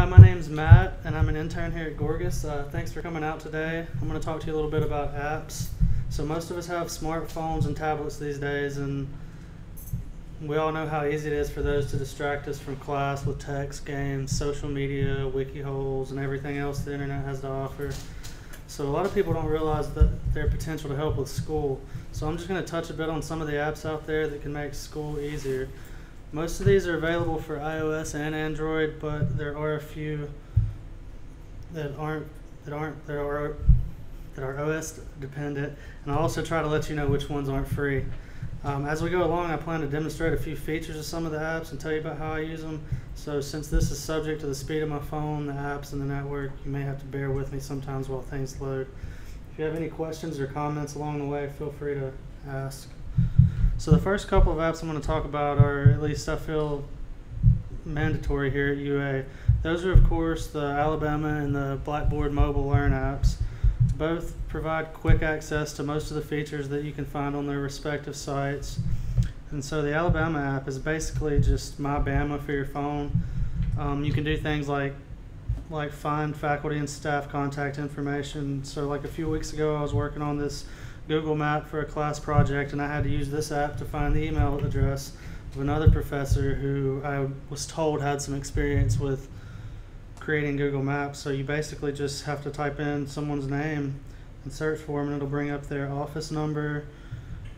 Hi, my name's Matt, and I'm an intern here at Gorgas. Uh, thanks for coming out today. I'm going to talk to you a little bit about apps. So, most of us have smartphones and tablets these days, and we all know how easy it is for those to distract us from class with text, games, social media, wiki holes, and everything else the internet has to offer. So, a lot of people don't realize that their potential to help with school. So, I'm just going to touch a bit on some of the apps out there that can make school easier. Most of these are available for iOS and Android, but there are a few that aren't that aren't that are that are OS dependent, and I'll also try to let you know which ones aren't free. Um, as we go along, I plan to demonstrate a few features of some of the apps and tell you about how I use them. So since this is subject to the speed of my phone, the apps, and the network, you may have to bear with me sometimes while things load. If you have any questions or comments along the way, feel free to ask. So the first couple of apps I'm going to talk about are, at least I feel, mandatory here at UA. Those are, of course, the Alabama and the Blackboard Mobile Learn apps. Both provide quick access to most of the features that you can find on their respective sites. And so the Alabama app is basically just My Bama for your phone. Um, you can do things like like find faculty and staff contact information. So like a few weeks ago, I was working on this Google Map for a class project, and I had to use this app to find the email address of another professor who I was told had some experience with creating Google Maps. So you basically just have to type in someone's name and search for them, and it'll bring up their office number,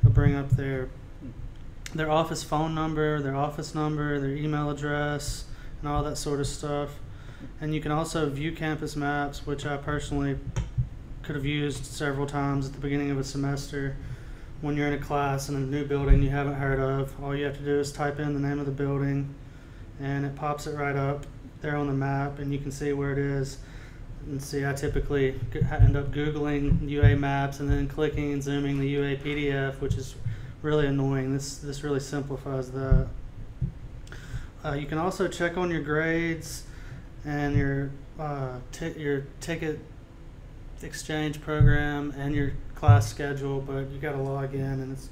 it'll bring up their their office phone number, their office number, their email address, and all that sort of stuff. And you can also view campus maps, which I personally could have used several times at the beginning of a semester. When you're in a class in a new building you haven't heard of, all you have to do is type in the name of the building and it pops it right up there on the map and you can see where it is. And see, I typically end up Googling UA maps and then clicking and zooming the UA PDF, which is really annoying. This, this really simplifies that. Uh, you can also check on your grades and your uh, your ticket exchange program and your class schedule, but you got to log in, and it's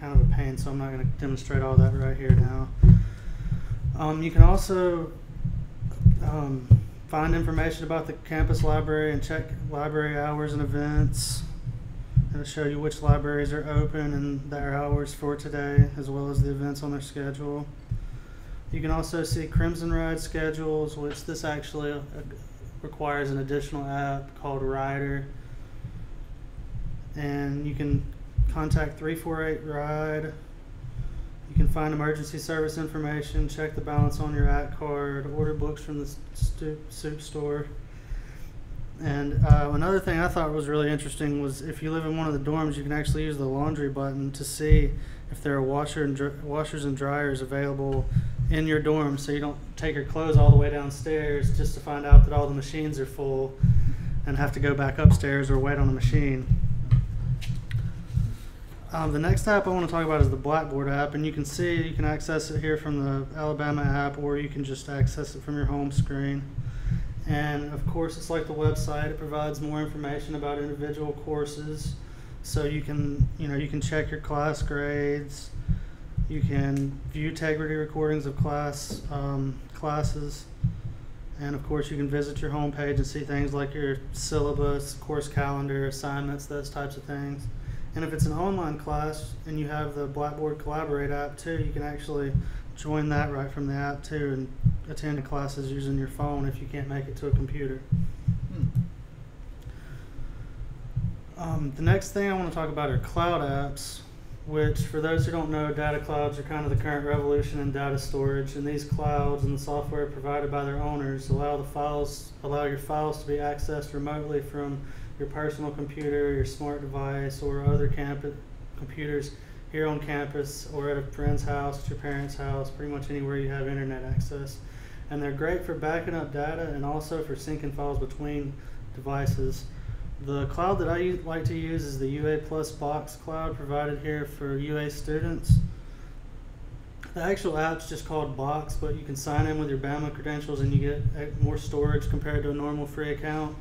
kind of a pain. So I'm not going to demonstrate all that right here now. Um, you can also um, find information about the campus library and check library hours and events. It'll show you which libraries are open and their hours for today, as well as the events on their schedule. You can also see Crimson Ride schedules, which this actually uh, requires an additional app called Rider. And you can contact 348 Ride. You can find emergency service information, check the balance on your ACT card, order books from the Supe Store. And uh, another thing I thought was really interesting was if you live in one of the dorms, you can actually use the laundry button to see if there are washer and washers and dryers available in your dorm so you don't take your clothes all the way downstairs just to find out that all the machines are full and have to go back upstairs or wait on a machine. Um, the next app I want to talk about is the Blackboard app, and you can see you can access it here from the Alabama app, or you can just access it from your home screen. And of course, it's like the website; it provides more information about individual courses, so you can you know you can check your class grades, you can view Tegrity recordings of class um, classes. And of course, you can visit your homepage and see things like your syllabus, course calendar, assignments, those types of things. And if it's an online class and you have the Blackboard Collaborate app too, you can actually join that right from the app too and attend classes using your phone if you can't make it to a computer. Hmm. Um, the next thing I want to talk about are cloud apps which for those who don't know, data clouds are kind of the current revolution in data storage, and these clouds and the software provided by their owners allow the files allow your files to be accessed remotely from your personal computer, your smart device, or other campus computers here on campus or at a friend's house, your parents' house, pretty much anywhere you have internet access. And they're great for backing up data and also for syncing files between devices. The cloud that I like to use is the UA Plus Box cloud provided here for UA students. The actual app's just called Box, but you can sign in with your Bama credentials and you get more storage compared to a normal free account.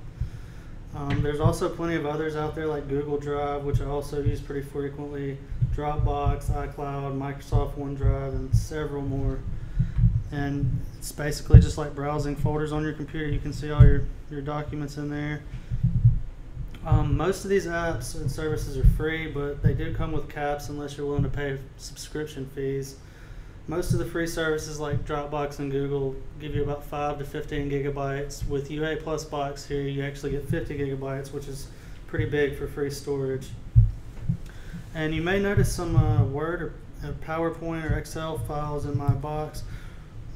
Um, there's also plenty of others out there like Google Drive, which I also use pretty frequently, Dropbox, iCloud, Microsoft OneDrive, and several more. and it's basically just like browsing folders on your computer. You can see all your, your documents in there. Um, most of these apps and services are free, but they do come with caps unless you're willing to pay subscription fees. Most of the free services like Dropbox and Google give you about 5 to 15 gigabytes. With UA Plus Box here, you actually get 50 gigabytes, which is pretty big for free storage. And you may notice some uh, Word or uh, PowerPoint or Excel files in my box.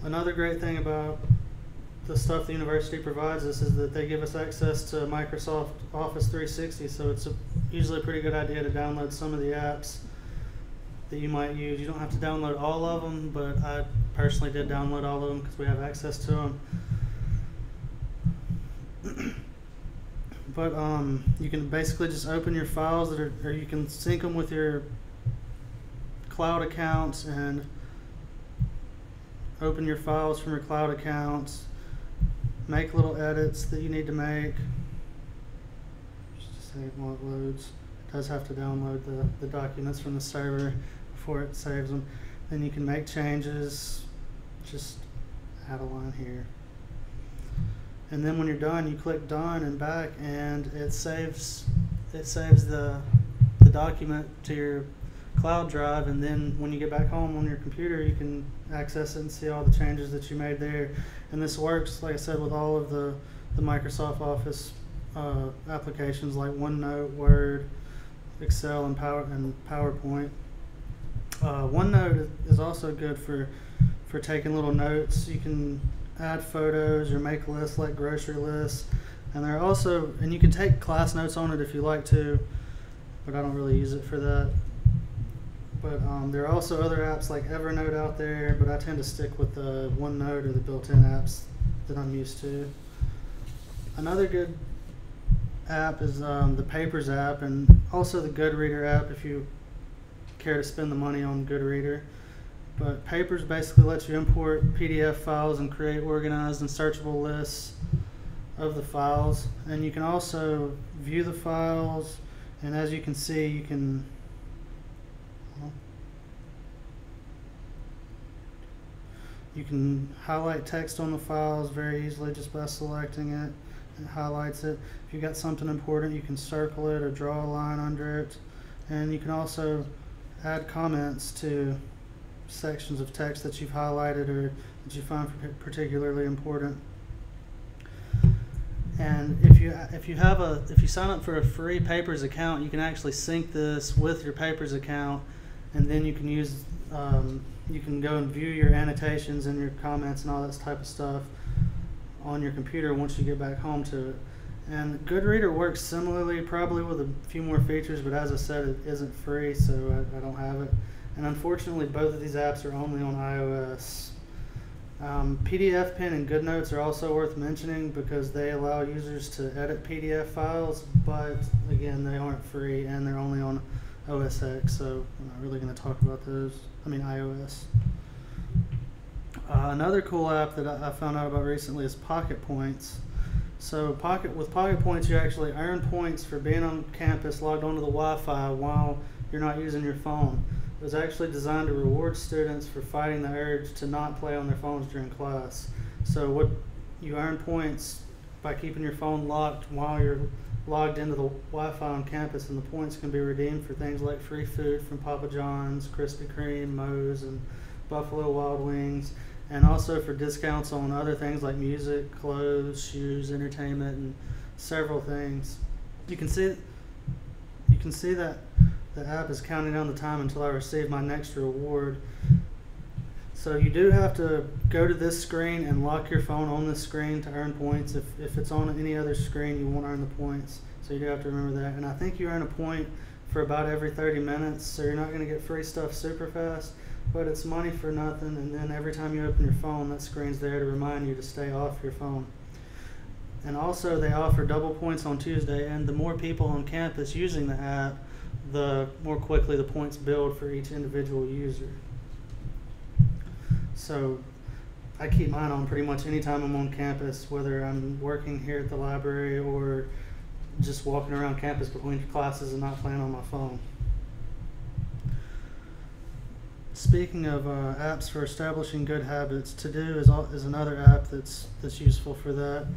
Another great thing about the stuff the university provides us is that they give us access to Microsoft Office 360, so it's a, usually a pretty good idea to download some of the apps that you might use. You don't have to download all of them, but I personally did download all of them because we have access to them. but um, you can basically just open your files that are, or you can sync them with your cloud accounts and open your files from your cloud accounts make little edits that you need to make. Just to save while it loads. It does have to download the, the documents from the server before it saves them. Then you can make changes. Just add a line here. And then when you're done you click done and back and it saves it saves the the document to your cloud drive. And then when you get back home on your computer you can access it and see all the changes that you made there and this works like I said with all of the the Microsoft Office uh, applications like OneNote, Word, Excel, and Power and PowerPoint. Uh, OneNote is also good for for taking little notes. You can add photos or make lists like grocery lists. And there are also, and you can take class notes on it if you like to, but I don't really use it for that. But um, there are also other apps like Evernote out there, but I tend to stick with the OneNote or the built-in apps that I'm used to. Another good app is um, the Papers app and also the Goodreader app if you care to spend the money on Goodreader. But Papers basically lets you import PDF files and create organized and searchable lists of the files. And you can also view the files, and as you can see, you can you can highlight text on the files very easily just by selecting it. It highlights it. If you've got something important, you can circle it or draw a line under it. And you can also add comments to sections of text that you've highlighted or that you find particularly important. And if you if you have a if you sign up for a free Papers account, you can actually sync this with your Papers account, and then you can use um, you can go and view your annotations and your comments and all that type of stuff on your computer once you get back home to it. And Goodreader works similarly, probably with a few more features, but as I said, it isn't free, so I, I don't have it. And unfortunately, both of these apps are only on iOS. Um, PDF Pen and GoodNotes are also worth mentioning because they allow users to edit PDF files, but again, they aren't free and they're only on OS X, so I'm not really going to talk about those. I mean, iOS. Uh, another cool app that I, I found out about recently is Pocket Points. So Pocket with Pocket Points, you actually earn points for being on campus, logged onto the Wi-Fi while you're not using your phone. It was actually designed to reward students for fighting the urge to not play on their phones during class. So what you earn points by keeping your phone locked while you're logged into the Wi-Fi on campus, and the points can be redeemed for things like free food from Papa John's, Krispy Kreme, Moe's, and Buffalo Wild Wings, and also for discounts on other things like music, clothes, shoes, entertainment, and several things. You can see you can see that the app is counting down the time until I receive my next reward. So you do have to go to this screen and lock your phone on this screen to earn points. If, if it's on any other screen, you won't earn the points. So you do have to remember that. And I think you earn a point for about every 30 minutes, so you're not going to get free stuff super fast, but it's money for nothing. And then every time you open your phone, that screen's there to remind you to stay off your phone. And also, they offer double points on Tuesday, and the more people on campus using the app, the more quickly the points build for each individual user. So I keep mine on pretty much anytime I'm on campus, whether I'm working here at the library or just walking around campus between classes and not playing on my phone. speaking of uh, apps for establishing good habits, To Do is, al- is another app that's that's useful for that,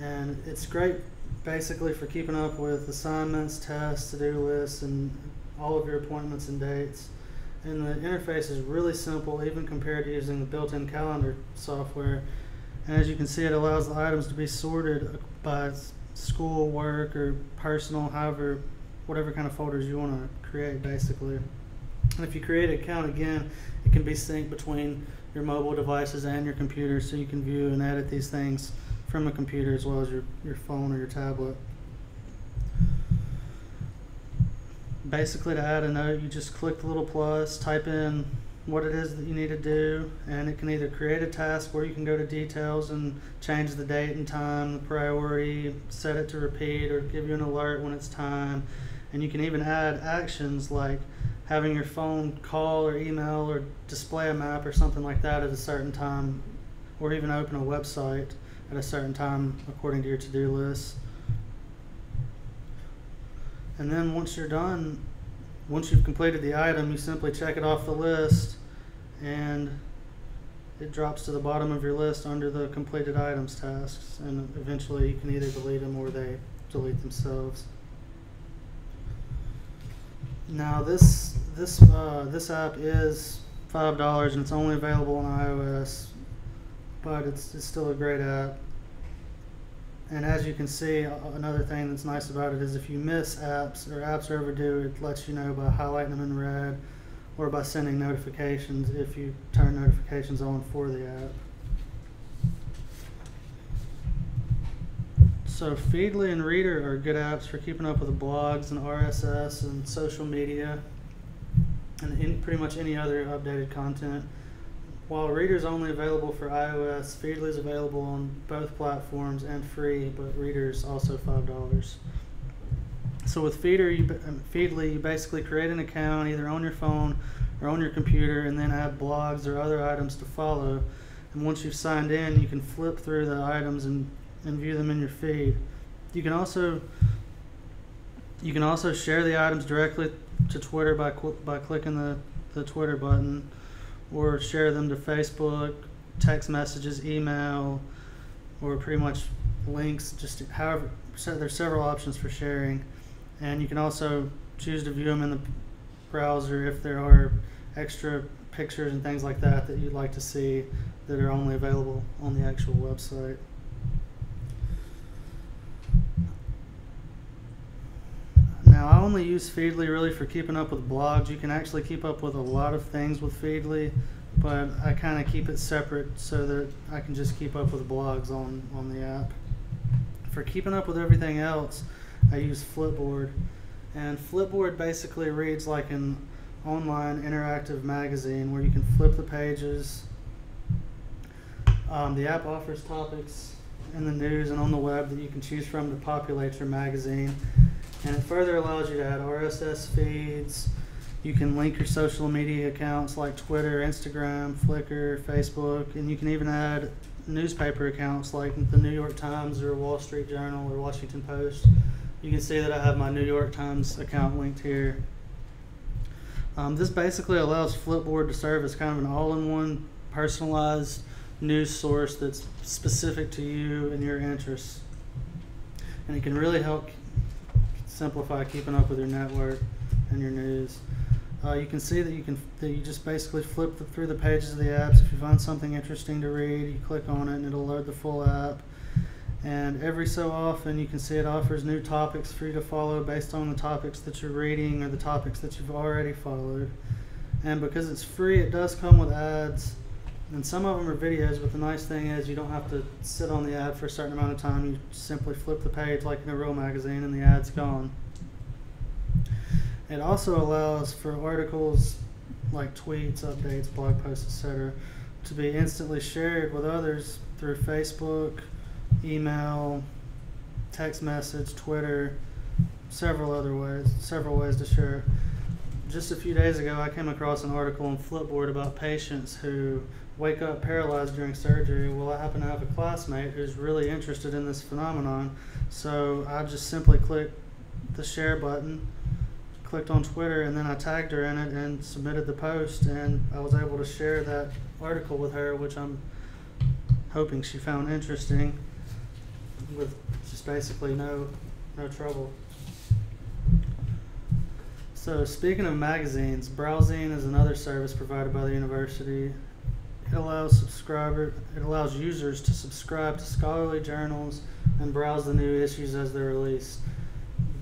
and it's great basically for keeping up with assignments, tests, to-do lists, and all of your appointments and dates. And the interface is really simple, even compared to using the built-in calendar software. And as you can see, it allows the items to be sorted by school, work, or personal, however, whatever kind of folders you want to create, basically. And if you create an account again, it can be synced between your mobile devices and your computer, so you can view and edit these things from a computer as well as your, your phone or your tablet. Basically, to add a note, you just click the little plus, type in what it is that you need to do, and it can either create a task where you can go to details and change the date and time, the priority, set it to repeat, or give you an alert when it's time. And you can even add actions like having your phone call or email or display a map or something like that at a certain time, or even open a website at a certain time according to your to-do list. And then once you're done, once you've completed the item, you simply check it off the list and it drops to the bottom of your list under the completed items tasks and eventually you can either delete them or they delete themselves. Now this this uh, this app is five dollars and it's only available on iOS, but it's it's still a great app. And as you can see, another thing that's nice about it is if you miss apps or apps are overdue, it lets you know by highlighting them in red or by sending notifications if you turn notifications on for the app. So Feedly and Reeder are good apps for keeping up with the blogs and RSS and social media and in pretty much any other updated content. While Reeder is only available for iOS, Feedly is available on both platforms and free, but Reeder is also five dollars. So with Feeder, you, um, Feedly, you basically create an account either on your phone or on your computer, and then add blogs or other items to follow. And once you've signed in, you can flip through the items and, and view them in your feed. You can also you can also share the items directly to Twitter by by clicking the, the Twitter button, or share them to Facebook, text messages, email, or pretty much links. Just however, so there's several options for sharing, and you can also choose to view them in the browser if there are extra pictures and things like that that you'd like to see that are only available on the actual website. Now, I only use Feedly really for keeping up with blogs. You can actually keep up with a lot of things with Feedly, but I kind of keep it separate so that I can just keep up with blogs on, on the app. For keeping up with everything else, I use Flipboard. And Flipboard basically reads like an online interactive magazine where you can flip the pages. Um, the app offers topics in the news and on the web that you can choose from to populate your magazine. And it further allows you to add RSS feeds. You can link your social media accounts like Twitter, Instagram, Flickr, Facebook, and you can even add newspaper accounts like the New York Times or Wall Street Journal or Washington Post. You can see that I have my New York Times account linked here. Um, this basically allows Flipboard to serve as kind of an all-in-one personalized news source that's specific to you and your interests. And it can really help simplify keeping up with your network and your news. Uh, you can see that you can that you just basically flip the, through the pages of the apps. If you find something interesting to read, you click on it and it'll load the full app. And every so often, you can see it offers new topics for you to follow based on the topics that you're reading or the topics that you've already followed. And because it's free, it does come with ads. And some of them are videos, but the nice thing is you don't have to sit on the ad for a certain amount of time. You simply flip the page like in a real magazine and the ad's gone. It also allows for articles like tweets, updates, blog posts, etc., to be instantly shared with others through Facebook, email, text message, Twitter, several other ways, several ways to share. Just a few days ago, I came across an article on Flipboard about patients who wake up paralyzed during surgery. Well, I happen to have a classmate who's really interested in this phenomenon, so I just simply clicked the share button, clicked on Twitter, and then I tagged her in it and submitted the post, and I was able to share that article with her, which I'm hoping she found interesting, with just basically no no trouble. So speaking of magazines, BrowZine is another service provided by the university. It allows subscriber it allows users to subscribe to scholarly journals and browse the new issues as they're released.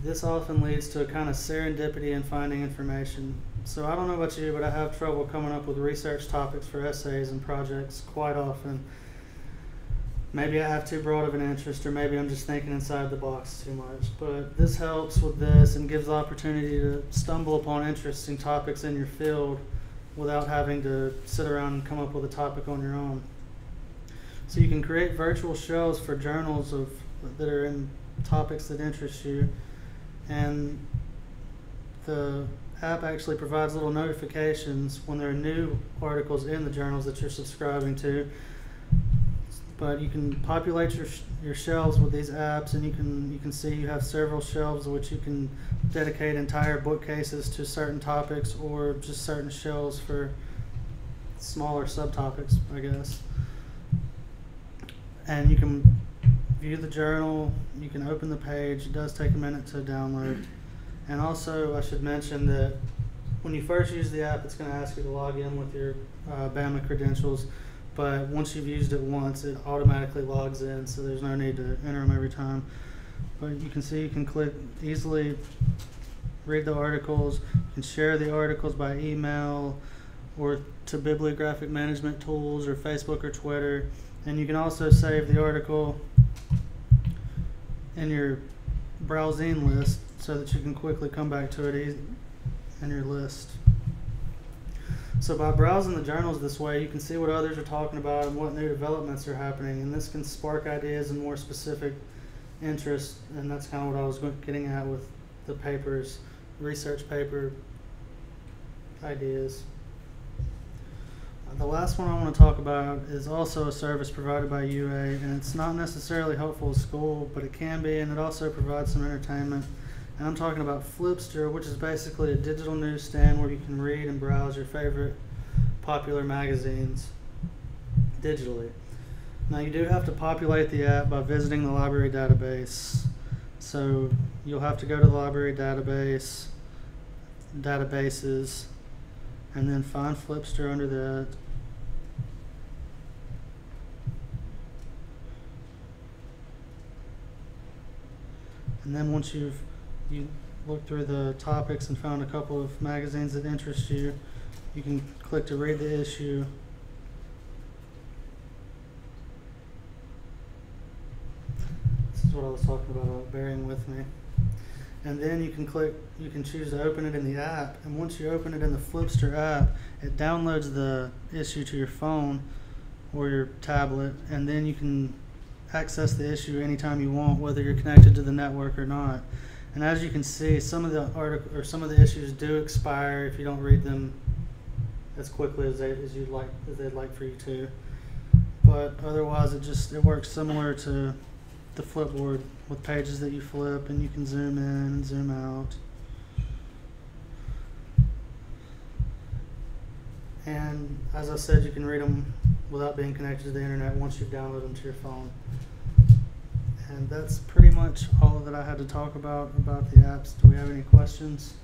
This often leads to a kind of serendipity in finding information. So I don't know about you, but I have trouble coming up with research topics for essays and projects quite often. Maybe I have too broad of an interest, or maybe I'm just thinking inside the box too much. But this helps with this and gives the opportunity to stumble upon interesting topics in your field without having to sit around and come up with a topic on your own. So you can create virtual shelves for journals of that are in topics that interest you, and the app actually provides little notifications when there are new articles in the journals that you're subscribing to. But you can populate your your shelves with these apps, and you can you can see you have several shelves which you can dedicate entire bookcases to certain topics, or just certain shelves for smaller subtopics, I guess. And you can view the journal. You can open the page. It does take a minute to download. And also, I should mention that when you first use the app, it's going to ask you to log in with your uh, BAMA credentials. But once you've used it once, it automatically logs in, so there's no need to enter them every time. But you can see you can click easily read the articles. Can share the articles by email or to bibliographic management tools or Facebook or Twitter. And you can also save the article in your browsing list so that you can quickly come back to it in your list. So by browsing the journals this way, you can see what others are talking about and what new developments are happening, and this can spark ideas and more specific interest, and that's kind of what I was getting at with the papers, research paper ideas. Uh, the last one I want to talk about is also a service provided by UA, and it's not necessarily helpful to school, but it can be, and it also provides some entertainment. And I'm talking about Flipster, which is basically a digital newsstand where you can read and browse your favorite popular magazines digitally. Now, you do have to populate the app by visiting the library database. So, you'll have to go to the library database, databases, and then find Flipster under that. And then once you've you looked through the topics and found a couple of magazines that interest you, you can click to read the issue. This is what I was talking about, uh, bearing with me. And then you can click, you can choose to open it in the app. And once you open it in the Flipster app, it downloads the issue to your phone or your tablet, and then you can access the issue anytime you want, whether you're connected to the network or not. And as you can see, some of the article or some of the issues do expire if you don't read them as quickly as they as you'd like as they'd like for you to. But otherwise, it just it works similar to the Flipboard with pages that you flip and you can zoom in and zoom out. And as I said, you can read them without being connected to the internet once you've downloaded them to your phone. And that's pretty much all that I had to talk about about the apps. Do we have any questions?